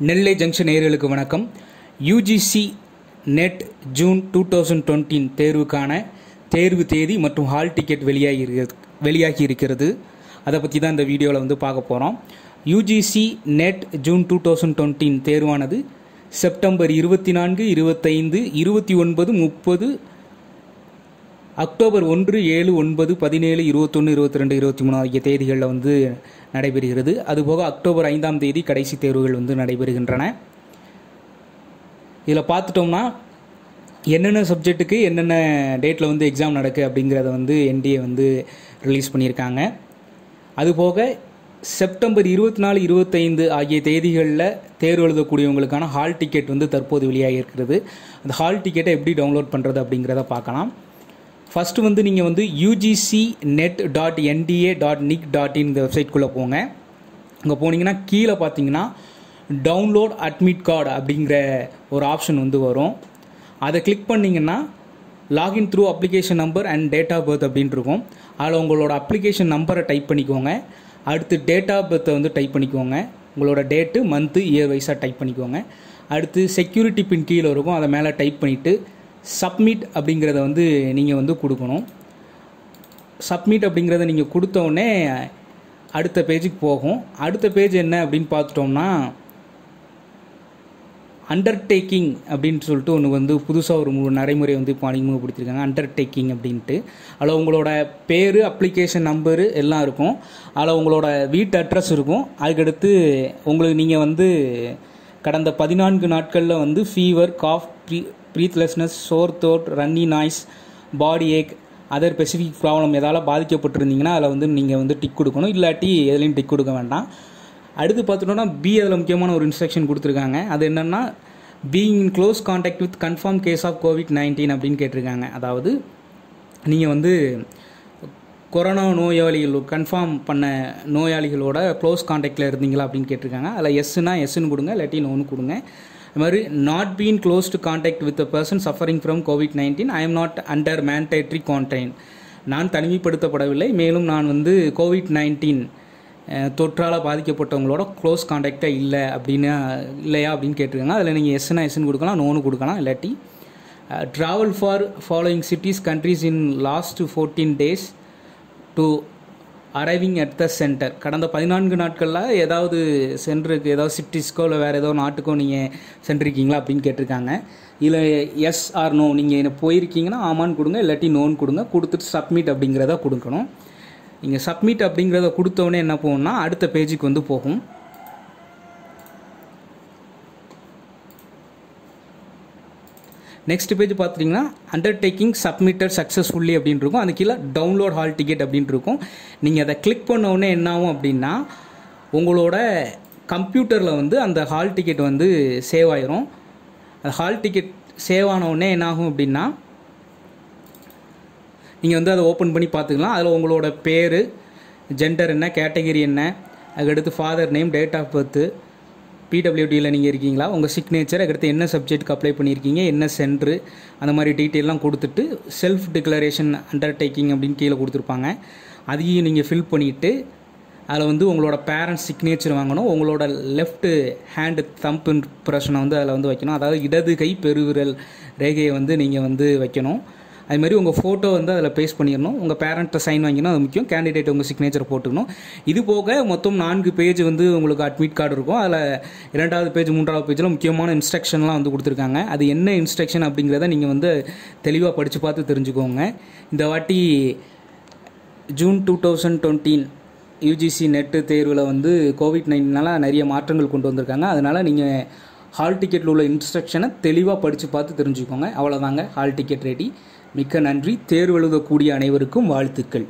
நெல்லை junction நேர்களுக்கு வணக்கம். UGC NET June two thousand twenty தேர்வுக்கான தேர்வு தேதி மற்றும் ஹால் டிக்கெட் வெளியாகி இருக்கிறது வெளியாகி இருக்கிறது அதை பற்றி தான் இந்த வீடியோவில் வந்து பார்க்க போகிறோம் UGC NET June two thousand twenty தேர்வானது September இருபத்தி நான்கு இருபத்தைந்து இருபத்தி ஒன்பது முப்பது அக்டோபர் ஒன்று ஏழு ஒன்பது பதினேழு இருபத்தொன்று இருபத்தி ரெண்டு இருபத்தி மூணு ஆகிய தேதிகளில் வந்து நடைபெறுகிறது. அதுபோக அக்டோபர் ஐந்தாம் தேதி கடைசி தேர்வுகள் வந்து நடைபெறுகின்றன. இதில் பார்த்துட்டோம்னா என்னென்ன சப்ஜெக்ட்டுக்கு என்னென்ன டேட்டில் வந்து எக்ஸாம் நடக்கு அப்படிங்கிறத வந்து என்டிஏ வந்து ரிலீஸ் பண்ணியிருக்காங்க. அதுபோக செப்டம்பர் இருபத்தி நாலு இருபத்தைந்து ஆகிய தேதிகளில் தேர்வு எழுதக்கூடியவங்களுக்கான ஹால் டிக்கெட் வந்து தற்போது வெளியாக இருக்கிறது அந்த ஹால் டிக்கெட்டை எப்படி டவுன்லோட் பண்ணுறது அப்படிங்கிறத பார்க்கலாம். ஃபஸ்ட்டு வந்து நீங்கள் வந்து UGC NET dot NTA dot nic dot in இந்த வெப்சைட்குள்ளே போங்க. அங்கே போனீங்கன்னா கீழே பார்த்தீங்கன்னா டவுன்லோட் அட்மிட் கார்டு அப்படிங்கிற ஒரு ஆப்ஷன் வந்து வரும். அதை கிளிக் பண்ணிங்கன்னா login through application number and date of birth அப்படின்னு இருக்கும். அதில் உங்களோட அப்ளிகேஷன் நம்பரை டைப் பண்ணிக்கோங்க. அடுத்து டேட் ஆஃப் பர்த்தை வந்து டைப் பண்ணிக்கோங்க. உங்களோட டேட்டு மந்த்து இயர் வைஸாக டைப் பண்ணிக்கோங்க. அடுத்து செக்யூரிட்டி பின் கீழே இருக்கும். அதை மேலே டைப் பண்ணிவிட்டு சப்மிட் அப்படிங்கிறத வந்து நீங்கள் வந்து கொடுக்கணும். சப்மிட் அப்படிங்கிறத நீங்கள் கொடுத்தோடனே அடுத்த பேஜுக்கு போகும். அடுத்த பேஜ் என்ன அப்படின்னு பார்த்துட்டோம்னா அண்டர்டேக்கிங் அப்படின்னு சொல்லிட்டு ஒன்று வந்து புதுசாக ஒரு நடைமுறை வந்து இப்போ அறிமுகப்படுத்தியிருக்காங்க அண்டர்டேக்கிங் அப்படின்ட்டு. அதில் உங்களோட பேர் அப்ளிகேஷன் நம்பரு எல்லாம் இருக்கும். அதில் உங்களோட வீட்டு அட்ரஸ் இருக்கும். அதுக்கடுத்து உங்களுக்கு நீங்கள் வந்து கடந்த பதினான்கு நாட்களில் வந்து ஃபீவர் காஃப் ப்ரீ breathlessness sore Dhoot runny nose body ache other specific problem எதால் பாதிக்கப்பட்டிருந்தீங்கன்னா அதில் வந்து நீங்கள் வந்து டிக் கொடுக்கணும். இல்லாட்டி எதுலேயும் டிக் கொடுக்க வேண்டாம். அடுத்து பார்த்துட்டோம்னா பி அதில் முக்கியமான ஒரு இன்ஸ்ட்ரக்ஷன் கொடுத்துருக்காங்க. அது என்னென்னா being in close contact with confirm case of COVID nineteen அப்படின்னு கேட்டிருக்காங்க. அதாவது நீங்கள் வந்து கொரோனா நோயாளிகள் கன்ஃபார்ம் பண்ண நோயாளிகளோட க்ளோஸ் காண்டாக்டில் இருந்தீங்களா அப்படின்னு கேட்டிருக்காங்க. அதில் எஸ்னா எஸ்ன்னு கொடுங்க இல்லாட்டி நோன்னு கொடுங்க. இது மாதிரி not been close to contact with a person suffering from COVID nineteen I am not under mandatory quarantine நான் தனிமைப்படுத்தப்படவில்லை மேலும் நான் வந்து கோவிட் நைன்டீன் தொற்றால் பாதிக்கப்பட்டவங்களோட க்ளோஸ் காண்டாக்டாக இல்லை அப்படின்னு இல்லையா அப்படின்னு கேட்டிருக்காங்க. அதில் நீங்கள் எஸ்னா எஸ்ன்னு கொடுக்கலாம் நோனு கொடுக்கலாம் இல்லாட்டி travel for following cities countries in last fourteen days to arriving at the centre கடந்த பதினான்கு நாட்களில் ஏதாவது சென்டருக்கு ஏதாவது சிட்டிஸ்க்கோ இல்லை வேறு ஏதோ நாட்டுக்கோ நீங்கள் சென்றிருக்கீங்களா அப்படின்னு கேட்டிருக்காங்க. இல்லை எஸ் ஆர் நோ நீங்கள் என்ன போயிருக்கீங்கன்னா ஆமான்னு கொடுங்க இல்லாட்டி நோன்னு கொடுங்க கொடுத்துட்டு சப்மிட் அப்படிங்கிறத கொடுக்கணும். நீங்கள் சப்மிட் அப்படிங்கிறத கொடுத்தோடனே என்ன போகும்னா அடுத்த பேஜுக்கு வந்து போகும். நெக்ஸ்ட் பேஜ் பார்த்துட்டிங்கன்னா அண்டர்டேக்கிங் சப்மிட்டட் சக்ஸஸ்ஃபுல்லி அப்படின்னு இருக்கும். அது கீழே டவுன்லோட் ஹால் டிக்கெட் அப்படின்னு இருக்கும். நீங்கள் அதை கிளிக் பண்ண உடனே என்ன ஆகும் அப்படின்னா உங்களோட கம்ப்யூட்டரில் வந்து அந்த ஹால் டிக்கெட் வந்து சேவ் ஆயிரும். அந்த ஹால் டிக்கெட் சேவ் ஆனவுடனே என்னாகும் என்ன ஆகும் அப்படின்னா நீங்கள் வந்து அதை ஓப்பன் பண்ணி பார்த்துக்கலாம். அதில் உங்களோட பேர் ஜெண்டர் என்ன கேட்டகிரி என்ன அதுக்கடுத்து father name date of birth பிடபிள்யூடியில் நீங்கள் இருக்கீங்களா? உங்கள் சிக்னேச்சர் அடுத்து என்ன சப்ஜெக்ட்க்கு அப்ளை பண்ணியிருக்கீங்க? என்ன சென்ட்ரு அந்த மாதிரி டீட்டெயிலாம் கொடுத்துட்டு செல்ஃப் டிக்ளரேஷன் அண்டர்டேக்கிங் அப்படின்னு கீழே கொடுத்துருப்பாங்க. அதையும் நீங்கள் ஃபில் பண்ணிவிட்டு அதில் வந்து உங்களோட பேரண்ட்ஸ் சிக்னேச்சர் வாங்கணும். உங்களோட லெஃப்ட்டு ஹேண்டு தம்ப் இம்ப்ரெஷனை வந்து அதில் வந்து வைக்கணும். அதாவது இடது கை பெருவிரல் ரேகையை வந்து நீங்கள் வந்து வைக்கணும். அது மாதிரி உங்கள் ஃபோட்டோ வந்து அதில் பேஸ்ட் பண்ணிடணும் உங்கள் பேரண்ட்டை சைன் வாங்கினா அது முக்கியம். கேண்டிடேட் உங்கள் சிக்னேச்சர் போட்டுக்கணும். இது போக மொத்தம் நான்கு பேஜ் வந்து உங்களுக்கு அட்மிட் கார்டு இருக்கும். அதில் இரண்டாவது பேஜ் மூன்றாவது பேஜில் முக்கியமான இன்ஸ்ட்ரக்ஷன்லாம் வந்து கொடுத்துருக்காங்க. அது என்ன இன்ஸ்ட்ரக்ஷன் அப்படிங்கிறத நீங்கள் வந்து தெளிவாக படித்து பார்த்து தெரிஞ்சுக்கோங்க. இந்த வாட்டி June two thousand twenty UGC NET தேர்வில் வந்து கோவிட் நைன்டீனால நிறைய மாற்றங்கள் கொண்டு வந்திருக்காங்க. அதனால் நீங்கள் ஹால் டிக்கெட்டில் உள்ள இன்ஸ்ட்ரக்ஷனை தெளிவாக படித்து பார்த்து தெரிஞ்சுக்கோங்க. அவ்வளோதாங்க ஹால் டிக்கெட் ரெடி மிக்க நன்றி. தேர்வு எழுதக்கூடிய அனைவருக்கும் வாழ்த்துக்கள்.